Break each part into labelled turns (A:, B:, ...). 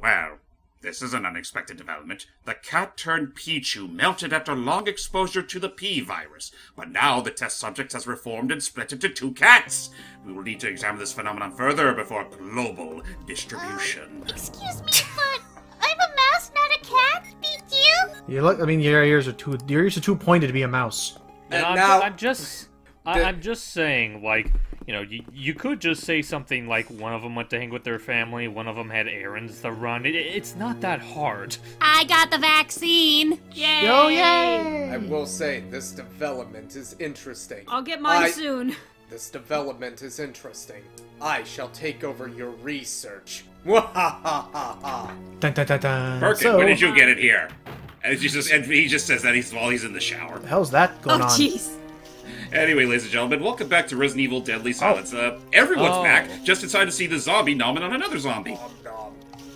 A: Well, this is an unexpected development. The cat turned Pichu melted after long exposure to the P virus, but now the test subject has reformed and split into two cats. We will need to examine this phenomenon further before global distribution.
B: Uh, excuse me, but I'm a mouse, not a cat. Thank you.
C: You look. I mean, your ears are too. Your ears are too pointed to be a mouse.
D: And
E: And
D: I'm,
E: now-
D: I'm just, I,
E: The-
D: I'm just saying, like, you know, you, you could just say something like one of them went to hang with their family, one of them had errands to run. It, it's not that hard.
B: I got the vaccine. Yay!
C: Yo, yay!
E: I will say this development is interesting.
F: I'll get mine
E: I-
F: soon.
E: This development is interesting. I shall take over your research.
C: Dun, dun, dun, dun.
A: Perkin,
C: so,
A: when did you get it here? And, he just, and he just says that he's while he's in the shower.
C: the hell's that
F: Oh,
C: going on?
F: Oh jeez.
A: Anyway, ladies and gentlemen, welcome back to Resident Evil Deadly Silence. Uh, everyone's
D: Oh.
A: back, just in time to see the zombie nomming on another zombie.
E: Nom nom.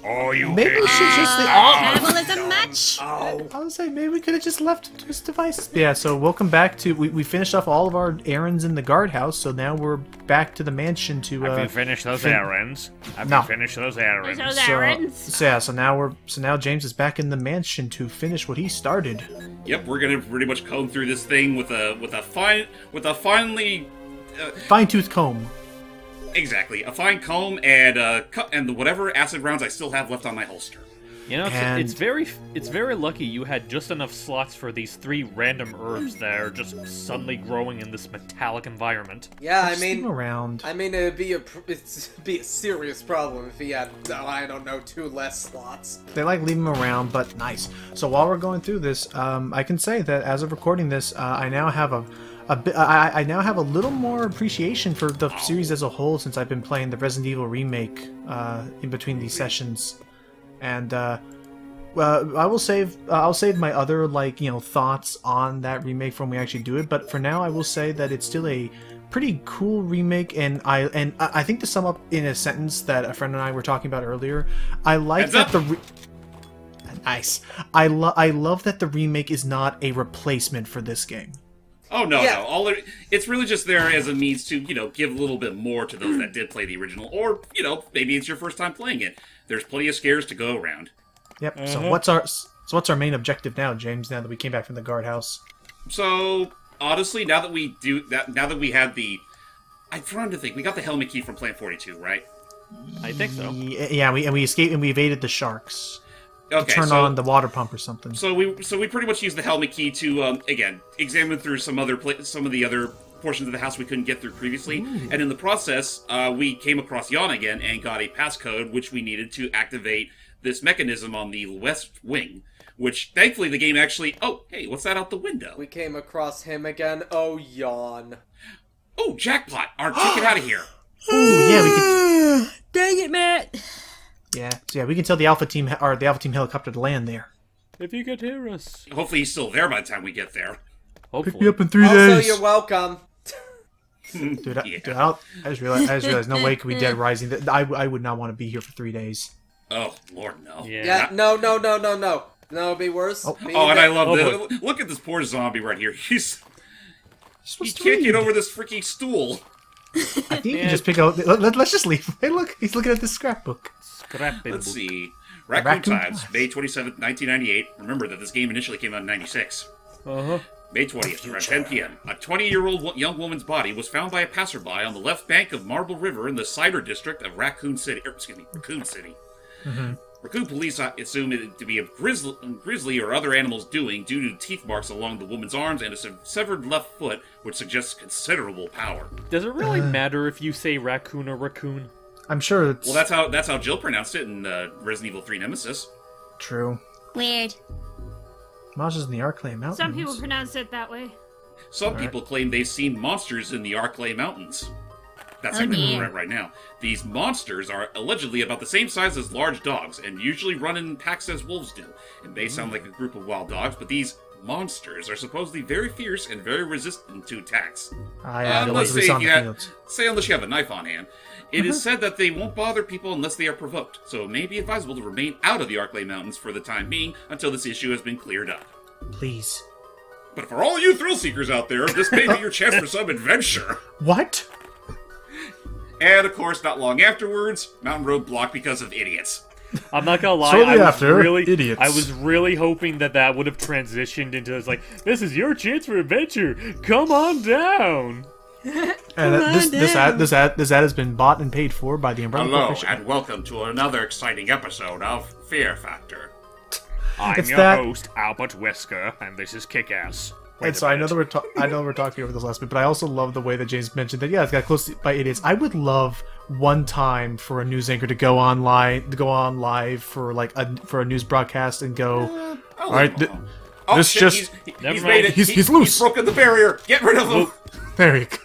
A: Oh, you
C: Maybe we should just.
F: Uh,
C: oh,
F: Cannibalism match.
E: Ow.
C: I was saying maybe we could have just left his devices. Yeah. So welcome back to. We, we finished off all of our errands in the guardhouse, so now we're back to the mansion to.
D: Have
C: Uh,
D: you finished those
C: fin-
D: errands? Have
C: No.
D: you finished those errands?
F: Those
C: so,
F: errands.
C: so yeah. So now we're. So now James is back in the mansion to finish what he started.
A: Yep, we're gonna pretty much comb through this thing with a with a fine with a finely
C: Fine tooth comb.
A: Exactly a fine comb and uh cu- and whatever acid rounds I still have left on my holster.
D: You know, it's,
C: And-
D: it's very, it's very lucky you had just enough slots for these three random herbs that are just suddenly growing in this metallic environment.
E: Yeah, I mean,
C: around.
E: I mean, it'd be a pr- it's be a serious problem if he had oh, I don't know two less slots.
C: They like leave him around, but nice. So while we're going through this, um, I can say that as of recording this, uh, I now have a, a bit. I, I now have a little more appreciation for the series as a whole since I've been playing the Resident Evil remake uh, in between these sessions, and uh, uh, I will save. Uh, I'll save my other like you know thoughts on that remake from when we actually do it. But for now, I will say that it's still a pretty cool remake, and I and I think to sum up in a sentence that a friend and I were talking about earlier, I like
A: Heads
C: that
A: up.
C: the. Re- Nice. I love. I love that the remake is not a replacement for this game.
A: Oh no,
E: Yeah.
A: no. All it, it's really just there as a means to you know give a little bit more to those that did play the original, or you know maybe it's your first time playing it. There's plenty of scares to go around.
C: Yep. So mm-hmm. what's our so what's our main objective now, James? Now that we came back from the guardhouse.
A: So honestly, now that we do that, now that we had the, I'm trying to think. We got the helmet key from Plant 42, right?
D: I think so.
C: Yeah, we and we escaped and we evaded the sharks.
A: Okay,
C: Turn
A: so,
C: on the water pump or something.
A: So we so we pretty much used the helmet key to um, again examine through some other pla- some of the other portions of the house we couldn't get through previously, and in the process, uh, we came across Yawn again and got a passcode which we needed to activate this mechanism on the west wing. Which thankfully the game actually. Oh, hey, what's that out the window?
E: We came across him again. Oh, yawn.
A: Oh, jackpot! Our ticket out of here.
C: Ooh, yeah, we can.
F: Dang it, Matt.
C: Yeah, so yeah, we can tell the Alpha Team or the Alpha Team helicopter to land there.
D: If you could hear us,
A: Hopefully he's still there by the time we get there.
D: hopefully.
C: Pick me up in three
E: Also, you're welcome.
C: Dude, I,
A: Yeah.
C: dude, I, I just realized. I just realized. No way could we Dead Rising. I, I would not want to be here for three days.
A: Oh Lord, no.
D: Yeah.
E: Yeah, no, no, no, no, no. No, it'd be worse.
C: Oh.
A: Oh, and I love
D: Oh,
A: this. Look at this poor zombie right here. He's
C: Just
A: he can't get over this freaking stool.
C: I think you can just pick out. Let, let, us just leave. Hey, look, he's looking at this scrapbook.
D: Scrapping
A: Let's see. Raccoon,
C: Raccoon
A: Times,
C: Times.
A: May 27th, 1998. Remember that this game initially came out in 96.
D: Uh-huh.
A: May 20th, around 10 p.m., a 20 year old young woman's body was found by a passerby on the left bank of Marble River in the Cider District of Raccoon City. Er, excuse me, Raccoon City. Raccoon police uh, assume it to be a grizzly, grizzly or other animal's doing due to teeth marks along the woman's arms and a severed left foot, which suggests considerable power.
D: Does it really matter if you say raccoon or raccoon?
C: I'm sure it's
A: Well, that's how that's how Jill pronounced it in uh, Resident Evil 3 Nemesis.
C: true.
B: Weird.
C: Maj is in the Arklay Mountains.
F: Some people pronounce it that way.
A: Some people claim they've seen monsters in the Arklay Mountains. That's
B: Oh,
A: something
B: dear.
A: we're at right now. These monsters are allegedly about the same size as large dogs and usually run in packs as wolves do. It may sound like a group of wild dogs, but these monsters are supposedly very fierce and very resistant to attacks.
C: I uh,
A: unless,
C: allegedly
A: say,
C: saw in
A: you
C: the
A: have,
C: fields.
A: say unless you have a knife on hand. It is uh-huh. said that they won't bother people unless they are provoked, so it may be advisable to remain out of the Arklay Mountains for the time being until this issue has been cleared up.
C: Please.
A: But for all you thrill seekers out there, this may be your chance for some adventure.
C: What?
A: And of course, not long afterwards, Mountain Road blocked because of idiots.
D: I'm not gonna lie.
C: Shortly
D: I was
C: after,
D: really,
C: idiots.
D: I was really hoping that that would have transitioned into it's like, this is your chance for adventure. Come on down.
C: And uh, this this ad this ad this ad has been bought and paid for by the Umbrella
A: Hello,
C: Corporation.
A: and welcome to another exciting episode of Fear Factor.
D: I'm
C: It's
D: your
C: that-
D: host, Albert Wesker, and this is Kick-Ass.
C: And so I know that we're ta- I know we're talking over this last bit, but I also love the way that James mentioned that yeah, it's got close to- by idiots. I would love one time for a news anchor to go online to go on live for like a for a news broadcast and go.
A: Oh,
C: All right, th-
A: oh,
C: this
A: shit,
C: just-
A: he's, he-
D: Never
A: he's
D: mind.
A: made it.
C: He's-
A: He-
C: he's loose.
A: broken the barrier. Get rid of him.
C: There you go.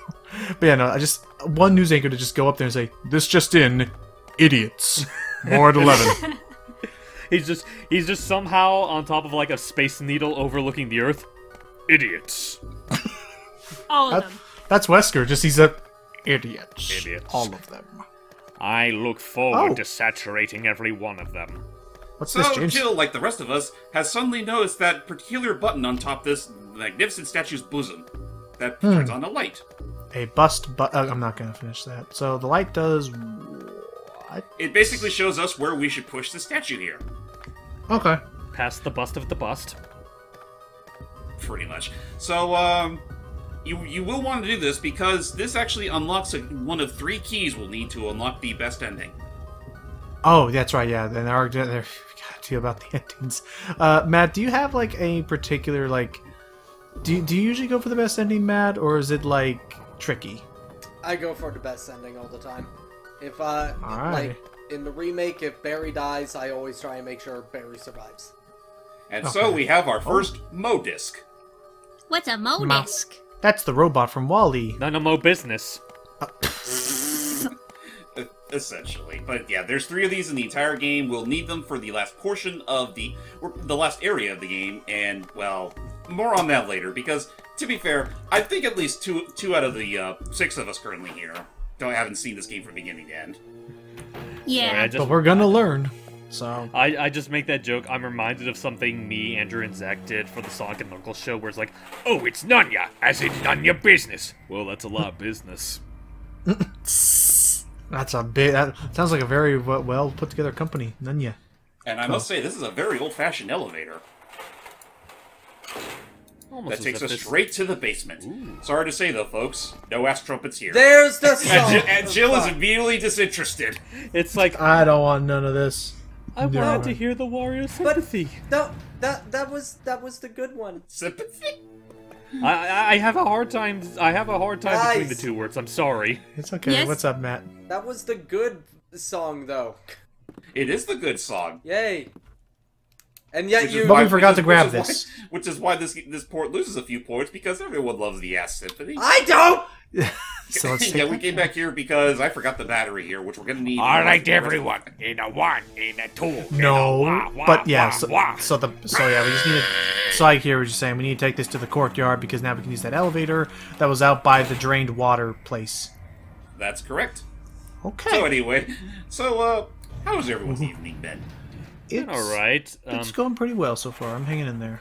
C: But yeah, no, I just one news anchor to just go up there and say, "This just in, idiots." More at eleven.
D: He's just he's just somehow on top of like a space needle overlooking the Earth. Idiots.
F: All of
C: That-
F: them.
C: That's Wesker. Just he's a idiots.
D: Idiots.
C: All of them.
D: I look forward
C: Oh.
D: to saturating every one of them.
C: What's
A: So
C: this, James?
A: Jill, like the rest of us, has suddenly noticed that particular button on top this magnificent statue's bosom that
C: Hmm.
A: turns on a light.
C: A bust, but uh, I'm not gonna finish that. So the light does what?
A: It basically shows us where we should push the statue here.
C: Okay.
D: Past the bust of the bust.
A: pretty much. So, um, you you will want to do this because this actually unlocks a, one of three keys we'll need to unlock the best ending.
C: Oh, that's right. Yeah, then our there. God, too about the endings. Uh, Matt, do you have like a particular like? Do do you usually go for the best ending, Matt, or is it like tricky?
E: I go for the best ending all the time. If I
C: Alright.
E: like in the remake, if Barry dies, I always try and make sure Barry survives.
A: And so we have our oh. first Mo disc.
F: What's a
C: Mouth.
F: Modisk?
C: That's the robot from WALL-E.
D: None of mo business.
A: Essentially, but yeah, there's three of these in the entire game. We'll need them for the last portion of the the last area of the game, and well, more on that later. Because to be fair, I think at least two two out of the uh, six of us currently here don't haven't seen this game from beginning to end.
F: Yeah.
D: Sorry, just
C: But we're gonna learn. So
D: I, I just make that joke. I'm reminded of something me, Andrew, and Zach did for the Sonic and Knuckles show, where it's like, "Oh, it's Nanya, ya, as in none your business." Well, that's a lot of business.
C: that's a bit. That sounds like a very well, well put together company. Nanya.
A: And I must say, this is a very old fashioned elevator.
D: Almost
A: That takes us straight to the basement. Sorry to say though, folks, no ass trumpets here.
E: There's the
A: and,
E: song.
A: Ji- and Jill is
E: Fuck.
A: immediately disinterested.
D: It's like
C: I don't want none of this.
D: I
C: Yeah.
D: wanted to hear the warrior sympathy.
E: No, that that was that was the good one.
A: Sympathy.
D: I, I I have a hard time. I have a hard time between the two words. I'm sorry.
C: It's okay.
F: Yes?
C: What's up, Matt?
E: That was the good song, though.
A: It is the good song.
E: Yay. And yet
A: Which
E: you.
C: But we forgot to grab
A: which
C: this.
A: Why, which is why this this port loses a few points because everyone loves the ass symphony.
E: I don't.
C: So let's
A: yeah, we came back here because I forgot the battery here, which we're gonna need.
D: All right, everyone. In a one, in a two.
C: No, but yeah. So, so the so yeah, we just need to. So I hear what you're saying. We need to take this to the courtyard because now we can use that elevator that was out by the drained water place.
A: That's correct.
C: Okay.
A: So anyway, so uh, how's everyone's evening been?
C: It's,
D: All right. Um,
C: It's going pretty well so far. I'm hanging in there.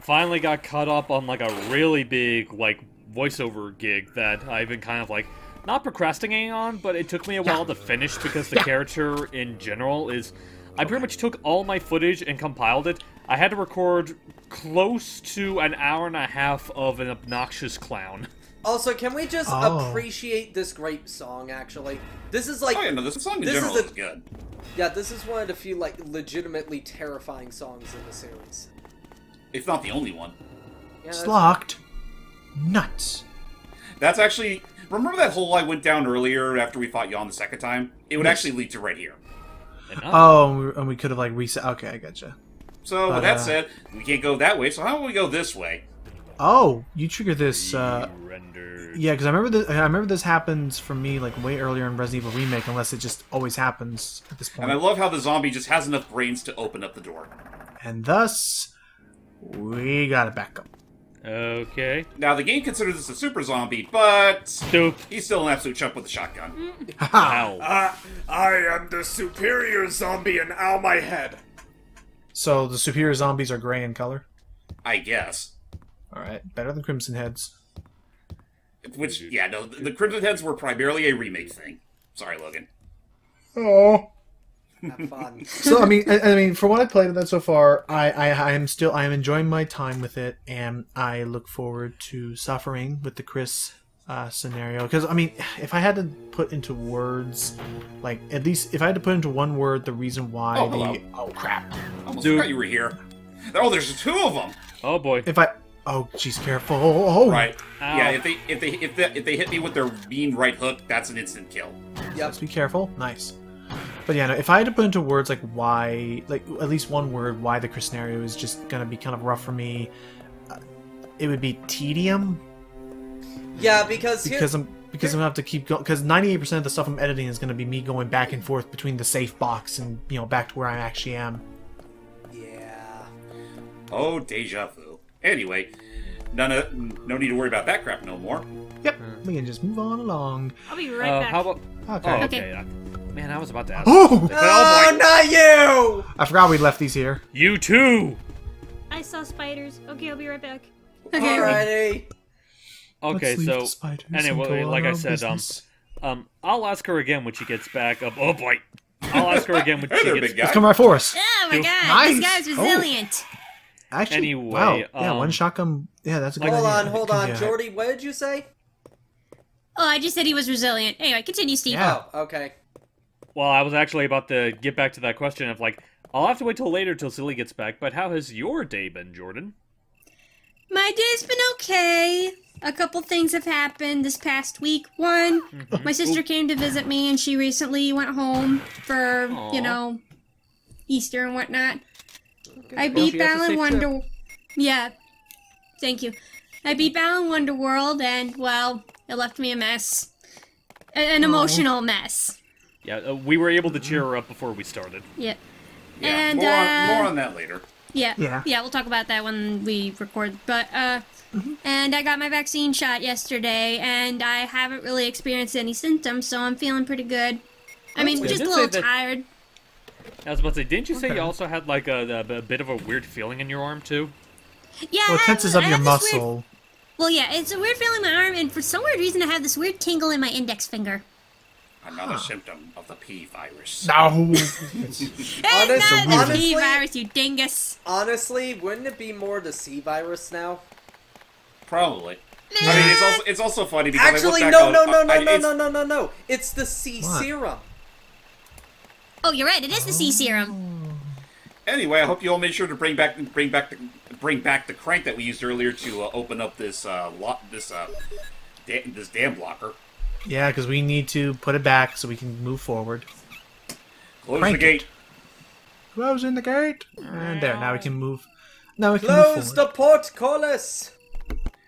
D: finally got caught up on like a really big like voiceover gig that I've been kind of like not procrastinating on, but it took me a while to finish because the character in general is I pretty much took all my footage and compiled it. I had to record close to an hour and a half of an obnoxious clown.
E: Also, can we just
C: Oh.
E: appreciate this great song? Actually, this is like
A: Oh yeah, no, this song in
E: This is
A: general
E: a-
A: is good.
E: Yeah, this is one of the few like legitimately terrifying songs in the series.
A: If not the only one.
E: Yeah,
C: It's locked. Nuts.
A: That's actually remember that hole I went down earlier after we fought Yawn the second time. It would actually lead to right here.
D: And
C: Oh, and we, and we could have like reset. Okay, I gotcha.
A: So
C: But,
A: with that
C: uh,
A: said, we can't go that way. So how about we go this way?
C: Oh, you trigger this. uh... Yeah, because I remember this. I remember this happens for me like way earlier in Resident Evil Remake, unless it just always happens at this point.
A: And I love how the zombie just has enough brains to open up the door.
C: And thus, we gotta back up.
D: Okay.
A: Now the game considers this a super zombie, but
D: Stoop.
A: he's still an absolute chump with a shotgun.
C: Haha.
D: Ow.
E: Uh, I am the superior zombie, and ow my head.
C: So the superior zombies are gray in color.
A: I guess.
C: All right, better than Crimson Heads.
A: Which, yeah, no, the, the Crimson Heads were primarily a remake thing. Sorry, Logan.
C: Oh.
E: Have fun.
C: so I mean, I, I mean, for what I played of that so far, I, I I am still I am enjoying my time with it, and I look forward to suffering with the Chris uh, scenario. Because I mean, if I had to put into words, like at least if I had to put into one word the reason why
A: Oh,
C: the
A: hello.
C: oh crap,
A: I almost
D: Dude.
A: forgot you were here. Oh, there's two of them.
D: Oh boy.
C: if I oh she's careful, oh
A: Right.
D: Ow.
A: Yeah. If they if they if they if they hit me with their mean right hook, that's an instant kill.
E: Yep.
C: Let's be careful. Nice. But yeah, no, if I had to put into words like why, like at least one word, why the Chris scenario is just gonna be kind of rough for me, uh, it would be tedium
E: Yeah, because here,
C: because I'm because I'm gonna have to keep going because 98% of the stuff I'm editing is gonna be me going back and forth between the safe box and you know back to where I actually am.
E: yeah.
A: Oh, deja vu. Anyway, none of no need to worry about that crap no more.
C: Yep, we can just move on along.
F: I'll be right
D: Uh,
F: back.
D: how about?
C: Okay.
D: Oh,
F: Okay.
D: okay. Man, I was about to ask.
C: Oh,
E: Oh, not you!
C: I forgot we left these here.
D: You too.
F: I saw spiders. Okay, I'll be right back.
E: Alrighty.
D: Okay,
C: Let's
D: so
C: the spiders and
D: anyway, like I said, um,
C: business.
D: um, I'll ask her again when she gets back. Up. Oh boy. I'll ask her again when
A: Hey
D: she
A: there,
D: gets.
A: big guy.
C: Let's right for us.
F: Oh my god,
C: nice.
F: this guy's
C: Oh.
F: Resilient.
C: Actually,
D: Anyway,
C: wow, yeah,
D: um,
C: one shotgun. Yeah, that's a good
E: Hold
C: idea.
E: on, hold
C: Yeah.
E: on. Jordy, what did you say?
F: Oh, I just said he was resilient. Anyway, continue, Steve.
C: Yeah.
E: Oh, okay.
D: Well, I was actually about to get back to that question of like, I'll have to wait till later till Silly gets back. But how has your day been, Jordan?
F: My day's been okay. A couple things have happened this past week. One, my sister came to visit me, and she recently went home for
D: Aw.
F: you know Easter and whatnot. I beat
D: she has a
F: Balan
D: safe
F: Wonder. Yeah, thank you. I beat Balan Wonderworld, and well, it left me a mess, A- an emotional mess.
D: Yeah, uh, we were able to cheer her up before we started.
F: Yep.
A: Yeah,
F: And,
A: more,
F: uh,
A: on, more on that later.
F: Yeah.
C: Yeah.
F: Yeah, we'll talk about that when we record. But uh and I got my vaccine shot yesterday and I haven't really experienced any symptoms, so I'm feeling pretty good. I mean,
D: good.
F: just a
D: Did say
F: little
D: that-
F: tired.
D: I was about to say, didn't you say
C: Okay.
D: you also had like a, a, a bit of a weird feeling in your arm too?
F: Yeah,
C: Well, it
F: have-
C: tenses up your
F: have this weird-
C: muscle.
F: well, yeah, it's a weird feeling in my arm, and for some weird reason, I have this weird tingle in my index finger.
A: Another symptom of the P virus.
C: No.
F: Hey,
E: Honest-
F: not the P virus, you dingus.
E: Honestly, wouldn't it be more the C virus now?
A: Probably. I mean, it's also it's also funny because
E: Actually,
A: I look
E: no,
A: back
E: no,
A: on,
E: no,
A: I-
E: no,
A: I-
E: no, no, no, no, no. It's the C
C: What?
E: serum.
F: Oh, you're right. It is the sea serum.
A: Anyway, I hope you all made sure to bring back bring back the bring back the crank that we used earlier to uh, open up this uh, lot this uh da- this dam blocker.
C: yeah, because we need to put it back so we can move forward.
A: Close
C: Crank
A: the gate.
C: it.
A: gate.
C: Closing the gate. And there, now we can move. Now we can move
E: Close
C: forward.
E: the portcullis.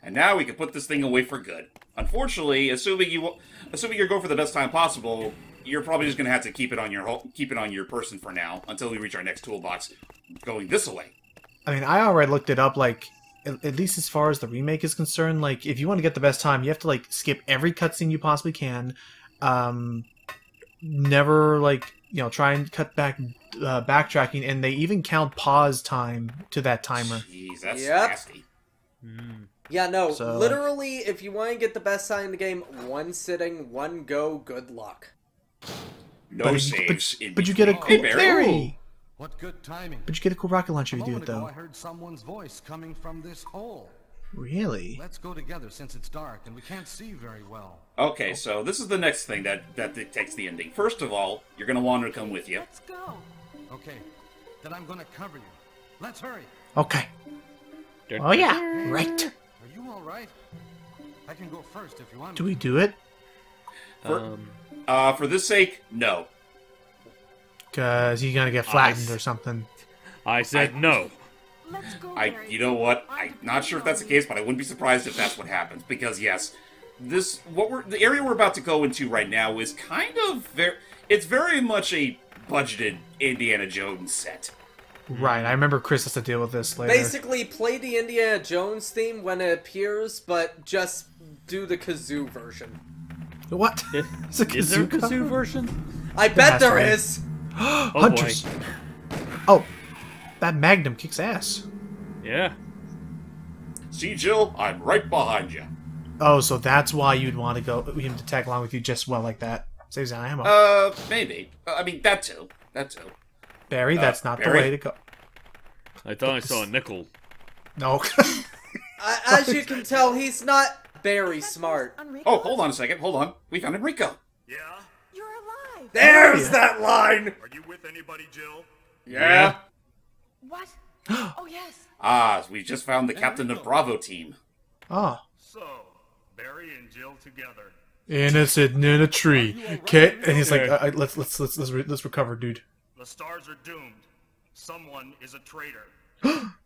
A: And now we can put this thing away for good. Unfortunately, assuming you assuming you're going for the best time possible, you're probably just gonna have to keep it on your ho- keep it on your person for now until we reach our next toolbox, going this way.
C: I mean, I already looked it up. Like, at, at least as far as the remake is concerned, like if you want to get the best time, you have to like skip every cutscene you possibly can. Um, never like you know try and cut back uh, backtracking, and they even count pause time to that timer.
A: Jeez, that's
E: Yep.
A: nasty.
E: Yeah, no,
C: So-
E: literally, if you want to get the best sign in the game, one sitting, one go, good luck.
A: No
C: but,
A: saves.
C: but,
A: in
C: but you get a cool
A: Hey, Barry.
C: theory.
G: What good timing.
C: But you get a cool rocket launcher
G: A
C: if you do it though.
G: I heard someone's voice coming from this hole.
C: Really?
G: Let's go together since it's dark and we can't see very well.
A: Okay, so this is the next thing that that dictates the ending. First of all, you're gonna want her to come with you.
G: Let's go. Okay, then I'm gonna cover you. Let's hurry.
C: Okay. Oh yeah. Right.
G: Are you all right? I can go first if you want.
C: Do we do it?
A: For,
D: Um,
A: uh, for this sake, no.
C: Cause he's gonna get flattened
D: Nice.
C: or something.
D: I said no.
F: Let's go,
A: I, you know what? I'm not sure if that's the case, but I wouldn't be surprised if that's what happens. Because yes, this what we're the area we're about to go into right now is kind of very. It's very much a budgeted Indiana Jones set.
C: Right. I remember Chris has to deal with this later.
E: Basically, play the Indiana Jones theme when it appears, but just do the kazoo version.
C: What? It's a
D: Is there a
C: kazoo
D: kazoo version?
E: I bet
C: has
E: there
C: be.
E: is.
D: Oh
C: Hunters.
D: boy.
C: Oh, that Magnum kicks ass.
D: Yeah.
A: See, Jill, I'm right behind you.
C: Oh, so that's why you'd want to go him to tag along with you just well like that. Saves on ammo.
A: Uh, maybe. Uh, I mean that too. That too.
C: Barry, that's not
A: Barry?
C: the way to go.
D: I thought I saw a nickel.
C: No.
E: I, as you can tell, he's not very smart.
A: Oh, hold on a second. Hold on. We found Enrico.
H: Yeah?
B: You're alive.
E: There's that line!
H: Are you with anybody, Jill?
A: Yeah.
B: What? oh yes.
A: Ah, we just found the captain of Bravo team.
C: oh.
H: So, Barry and Jill together.
C: Innocent in a tree. Okay, and he's like, uh, uh, let's let's let's let's, re- let's recover, dude.
H: The stars are doomed. Someone is a traitor.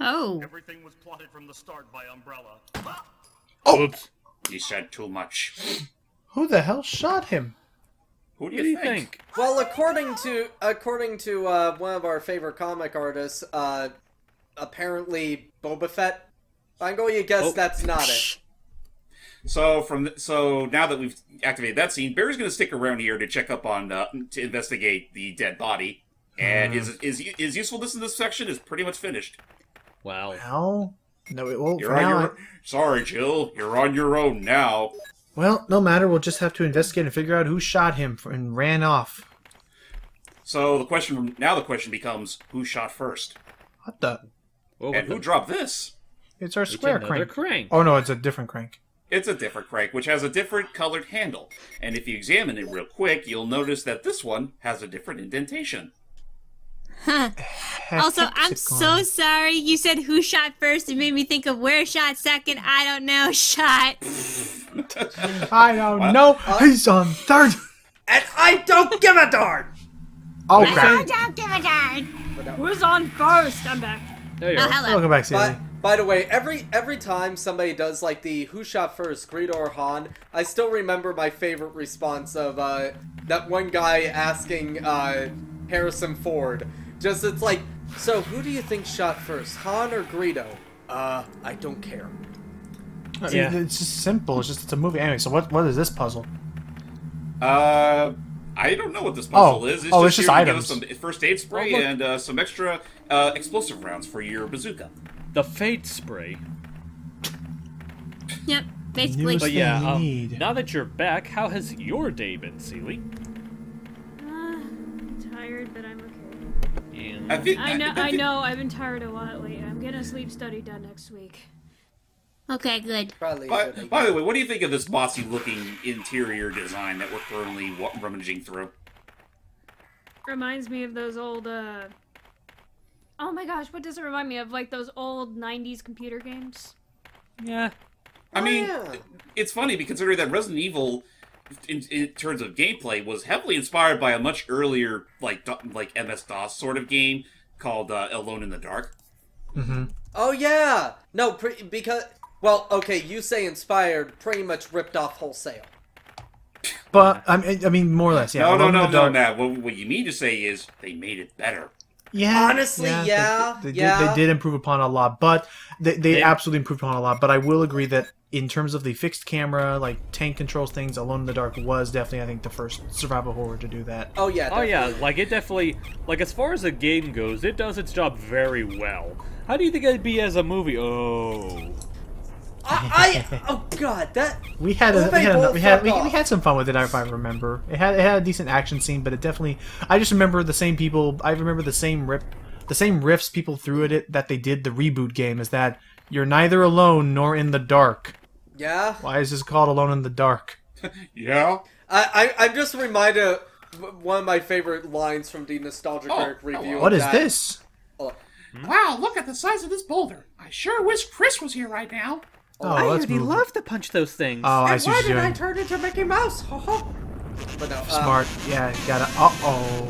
F: Oh.
H: Everything was plotted from the start by Umbrella.
D: Oops.
A: You said too much.
C: Who the hell shot him?
A: Who do you,
D: do you
A: think?
D: think?
E: Well, according to according to uh, one of our favorite comic artists, uh, apparently Boba Fett. I'm going to guess
D: Oh.
E: that's not it.
A: So from th- so now that we've activated that scene, Barry's going to stick around here to check up on uh, to investigate the dead body, and his his his usefulness in this section is pretty much finished.
D: Wow.
C: Well, no, it won't.
A: You're
C: For
A: on
C: now,
A: your sorry, Jill. You're on your own now.
C: Well, no matter. We'll just have to investigate and figure out who shot him and ran off.
A: So the question from now the question becomes who shot first
C: What the?
D: Oh,
A: and who dropped this.
C: It's our
D: It's
C: square crank.
D: crank.
C: Oh no, it's a different crank.
A: It's a different crank, which has a different colored handle. And if you examine it real quick, you'll notice that this one has a different indentation.
F: Also, I'm so sorry. You said who shot first. It made me think of where shot second. I don't know. Shot.
C: I don't know. He's on third.
E: And I don't give a darn.
C: Oh
B: Oh,
C: crap!
B: don't give a darn.
I: Who's on first? I'm back.
D: There you
F: Oh, hello.
C: Welcome back, Celie.
E: But by the way, every every time somebody does like the who shot first, Greedo or Han, I still remember my favorite response of uh, that one guy asking uh, Harrison Ford. Just it's like, so who do you think shot first, Han or Greedo? Uh, I don't care.
D: Yeah.
C: It's just simple. It's just it's a movie. Anyway, so what what is this puzzle?
A: Uh, I don't know what this puzzle
C: Oh.
A: is. It's
C: Oh,
A: just
C: it's just
A: here to give us
C: items.
A: some first aid spray
D: Oh,
A: and uh, some extra uh, explosive rounds for your bazooka.
D: The fate spray.
F: Yep. Basically.
C: Newest
D: But yeah, um, now that you're back, how has your day been, Seely?
A: I think
I: I know. I
A: think-
I: know. I've been tired a lot lately. I'm getting a sleep study done next week.
F: Okay, good.
E: Probably.
A: By,
E: good
A: by the way, what do you think of this bossy-looking interior design that we're currently rummaging through?
I: Reminds me of those old. uh... Oh my gosh, what does it remind me of? Like those old '90s computer games.
D: yeah,
A: I mean,
E: Oh, yeah.
A: it's funny because considering that Resident Evil, in, in terms of gameplay, was heavily inspired by a much earlier like do- like MS DOS sort of game called uh, Alone in the Dark.
C: Mm-hmm.
E: Oh yeah. No, pre- because well, okay, you say inspired, pretty much ripped off wholesale.
C: But I mean, I mean, more or less, yeah.
A: no, no,
C: Alone in
A: no,
C: the
A: no,
C: Dark-
A: Nat. What, what you mean to say is they made it better.
C: Yeah,
E: Honestly, yeah,
C: they, they
E: yeah.
C: Did, they did improve upon a lot, but they, they
D: They-
C: absolutely improved upon a lot. But I will agree that in terms of the fixed camera, like tank controls things, Alone in the Dark was definitely, I think, the first survival horror to do that.
E: Oh yeah.
D: Oh yeah, like it definitely like as far as a game goes, it does its job very well. How do you think it'd be as a movie? Oh,
E: I, I oh god, that
C: We had a, we had, a, we had we, we had some fun with it if I remember. It had it had a decent action scene, but it definitely I just remember the same people. I remember the same rip, the same riffs people threw at it that they did the reboot game. Is that you're neither alone nor in the dark.
E: yeah.
C: Why is this called Alone in the Dark?
A: Yeah.
E: I, I I'm just reminded of one of my favorite lines from the nostalgic
A: Oh,
E: Critic review.
A: hello.
C: What is
E: that.
C: this? Oh.
A: Wow, look at the size of this boulder. I sure wish Chris was here right now.
C: Oh, let's move.
D: to punch those things.
C: Oh, I
E: And
C: see
E: why
C: what
E: did
C: you're
E: I
C: doing.
E: turn into Mickey Mouse? Ho ho. But no, uh,
C: Smart. Yeah, gotta. Uh oh.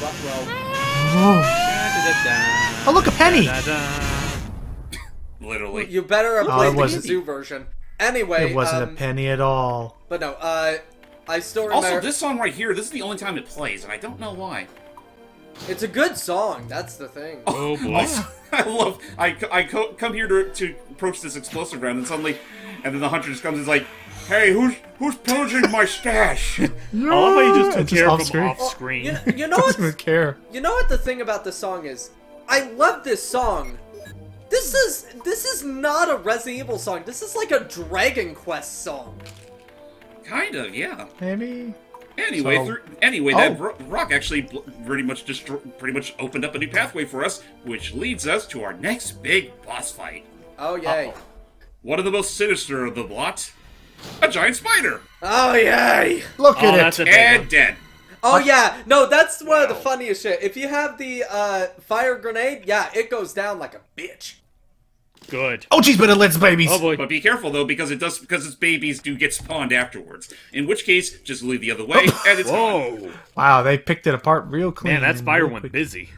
E: Well, well,
C: Oh, look, a penny.
A: Literally.
E: you better have
C: Oh,
E: played
C: it
E: the
C: wasn't-
E: zoo version. Anyway,
C: It wasn't
E: um,
C: a penny at all.
E: But no, uh, I still remember.
A: Also, this song right here, this is the only time it plays, and I don't know why.
E: It's a good song. That's the thing.
D: Oh, oh boy.
A: Also, I love. I, I co- come here to, to approach this explosive round, and suddenly, and then the hunter just comes and is like, "Hey, who's who's pillaging my stash?"
D: I love how you just took
C: It's just
D: care of
C: off
D: him
C: screen.
D: off screen.
E: You, you know
C: Doesn't even
E: what?
C: care.
E: You know what the thing about this song is? I love this song. This is this is not a Resident Evil song. This is like a Dragon Quest song.
A: kind of, yeah.
C: Maybe.
A: Anyway,
C: So-
A: through, anyway, that
C: Oh.
A: ro- rock actually pretty much destro- pretty much opened up a new pathway for us, which leads us to our next big boss fight.
E: Oh yay!
A: Uh-oh. One of the most sinister of the lot, a giant spider,
E: Oh yay!
C: Look
D: Oh,
C: at
D: that's
C: it.
D: a
A: and
D: one.
A: dead.
E: Oh yeah, no, that's one of the funniest shit. If you have the uh, fire grenade, yeah, it goes down like a bitch.
D: Good.
C: Oh, jeez, but it lets babies.
D: Oh boy.
A: But be careful though, because it does because its babies do get spawned afterwards. In which case, just leave the other way, and it's gone.
D: Whoa.
C: Wow, they picked it apart real clean.
D: Man, that spider went
C: quick.
D: Busy.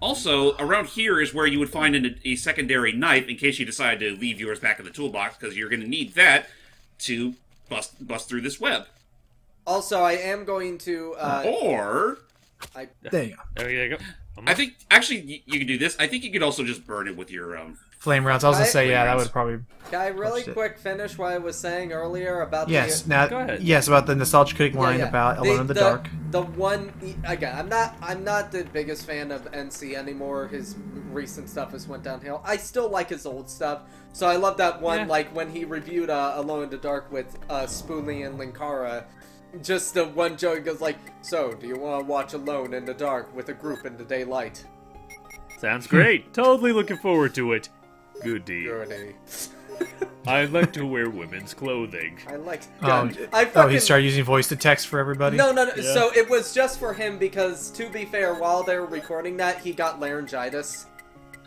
A: Also, around here is where you would find an, a secondary knife in case you decide to leave yours back in the toolbox, because you're going to need that to bust bust through this web.
E: Also, I am going to. Uh,
A: Or
E: I,
C: There you go.
D: There you go. I'm
A: think actually y- you can do this. I think you could also just burn it with your um.
C: Flame rounds. I was gonna
E: I-
C: say, yeah, that would probably.
E: can I really
C: shit.
E: quick finish what I was saying earlier about
C: Yes.
E: the.
C: Now,
D: Go ahead.
C: yes, about the Nostalgia Critic line
E: yeah.
C: about Alone in the, Dark.
E: The one again, I'm not I'm not the biggest fan of NC anymore. His recent stuff has went downhill. I still like his old stuff. So I love that one
D: Yeah.
E: like when he reviewed uh, Alone in the Dark with uh, Spoony and Linkara. Just the one joke goes like, "So, do you want to watch Alone in the Dark with a group in the daylight?"
D: Sounds great. totally looking forward to it. Good deal.
E: Gurney.
D: I like to wear women's clothing.
E: I like.
C: Um, oh,
E: God, I
C: oh, he started using voice to text for everybody.
E: No, no, no.
D: Yeah.
E: So it was just for him because, to be fair, while they were recording that, he got laryngitis.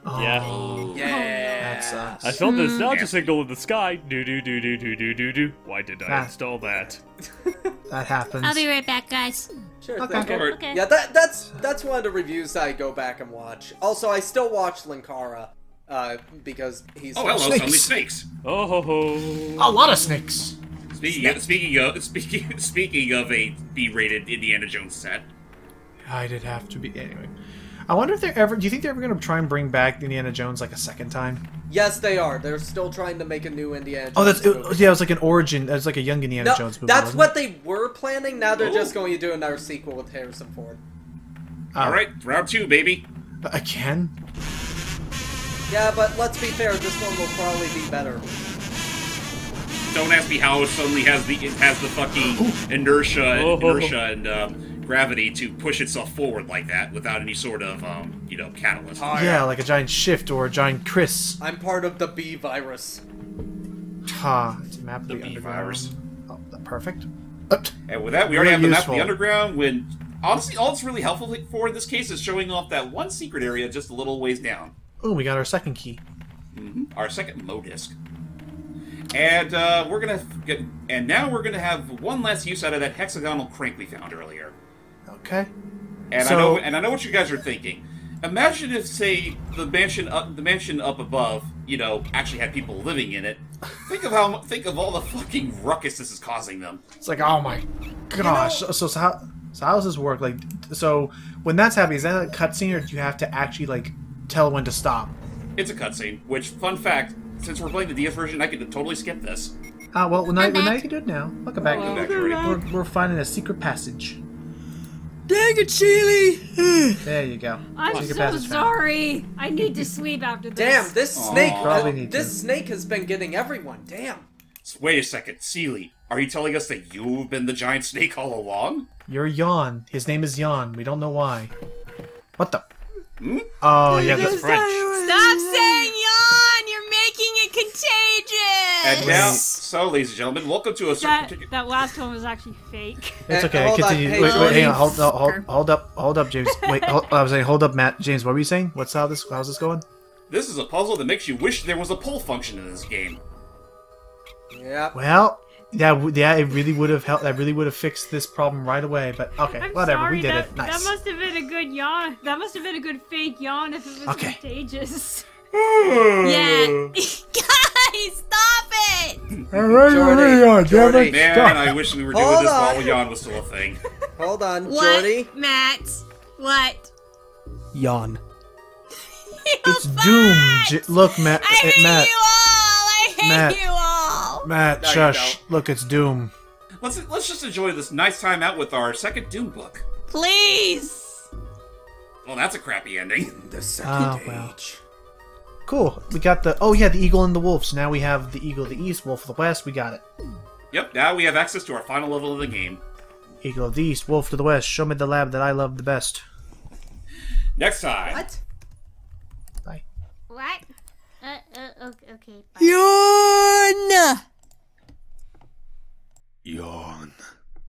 C: Oh,
D: Yeah.
E: Yeah.
C: that sucks.
D: I felt the nostalgia signal in the sky. Do do do do do do do do. Why did I
C: Ah.
D: install that?
C: That happens.
F: I'll be right back, guys.
E: Sure
C: Okay.
E: thing.
A: Or-
F: Okay.
E: Yeah, that that's that's one of the reviews I go back and watch. Also, I still watch Linkara, uh, because he's
A: Oh hello,
C: Snakes.
A: suddenly snakes.
D: Oh ho ho.
C: A lot of snakes.
A: Speaking of, speaking of speaking speaking of a B-rated Indiana Jones set.
C: I did have to be anyway. I wonder if they're ever. Do you think they're ever going to try and bring back Indiana Jones like a second time?
E: yes, they are. They're still trying to make a new Indiana.
C: Oh, that's
E: Jones
C: it,
E: movie.
C: yeah. It was like an origin. It was like a young Indiana
E: No,
C: Jones movie.
E: that's what
C: it?
E: they were planning. Now they're just going to do another sequel with Harrison Ford.
C: Oh,
A: All right, round two, baby.
C: Again?
E: Yeah, but let's be fair. This one will probably be better.
A: Don't ask me how it suddenly has the it has the fucking inertia, inertia and um, gravity to push itself forward like that without any sort of um, you know catalyst.
C: yeah, like a giant shift or a giant Chris.
E: I'm part of the B virus.
C: Ha! It's a map of
A: The
C: the,
A: B
C: underground.
A: virus.
C: Oh, perfect.
A: And with that, we already have the map of the underground. When honestly, all it's really helpful for in this case is showing off that one secret area just a little ways down.
C: oh, we got our second key.
A: Our second Modisc. And uh, we're gonna get, and now we're gonna have one last use out of that hexagonal crank we found earlier.
C: Okay.
A: And I
C: So-
A: know, and I know what you guys are thinking. Imagine if, say, the mansion up, the mansion up above, you know, actually had people living in it. Think of how, think of all the fucking ruckus this is causing them.
C: It's like, oh my gosh. so, so, so how, so how does this work? Like, so when that's happening, is that a cutscene, or do you have to actually like tell when to stop?
A: It's a cutscene. Which, fun fact, since we're playing the DS version, I could totally skip this.
C: Ah, well, well, now,
F: I'm
C: well, now you can do it now. Welcome back.
A: Welcome back,
C: We're, we're finding a secret passage. Dang it, Sheely! there you go.
I: I'm
C: Secret
I: so
C: passage found.
I: sorry. I need to sleep after this.
E: Damn, this
A: Aw.
E: snake. Uh, this
C: to.
E: snake has been getting everyone. Damn.
A: Wait a second, Seely, are you telling us that you've been the giant snake all along?
C: You're Yon. His name is Yon. We don't know why. What the? Oh, yeah, that's
D: French.
F: Stop saying yawn! You're making it contagious!
A: And now, so, ladies and gentlemen, welcome to a certain
I: That
A: particular.
I: that last one was actually fake.
C: It's okay.
E: hold on,
C: Continue.
E: hey,
C: wait, wait, hang on.
F: Jordy.
C: Hold, no, hold, hold up. Hold up, James. Wait, hold, I was saying, hold up, Matt. James, what were you saying? What's how this? How's this going?
A: This is a puzzle that makes you wish there was a pull function in this game.
E: Yeah.
C: Well, yeah, yeah. It really would have helped. That really would have fixed this problem right away. But okay,
I: I'm
C: whatever.
I: sorry.
C: we did
I: that,
C: it. Nice.
I: That must have been a good yawn. That must have been a good fake yawn if it was
C: Okay.
I: contagious. Hmm.
F: Yeah. Guys, stop it!
E: Jordy, Jordy.
A: Man, I wish we were doing
E: Hold
A: this
E: on.
A: while Yawn was still a thing.
E: Hold on,
F: What,
E: Jordy.
F: Matt? What?
E: Yawn.
C: It's Doom. J- look, Matt.
F: I hate
C: Matt.
F: you all! I hate
C: Matt.
F: you all!
C: Matt,
A: No,
C: shush. Look, it's Doom.
A: Let's let's just enjoy this nice time out with our second Doom book.
F: Please!
A: Well, that's a crappy ending.
E: The second
C: Oh, well. Cool. We got the... Oh, yeah, the eagle and the wolf. So now we have the eagle of the east, wolf of the west. We got it.
A: Yep, now we have access to our final level of the game.
C: Eagle of the east, wolf to the west. Show me the lab that I love the best.
A: Next time.
E: What?
C: Bye.
I: What? Uh, uh, okay, bye.
F: Yawn! Yawn.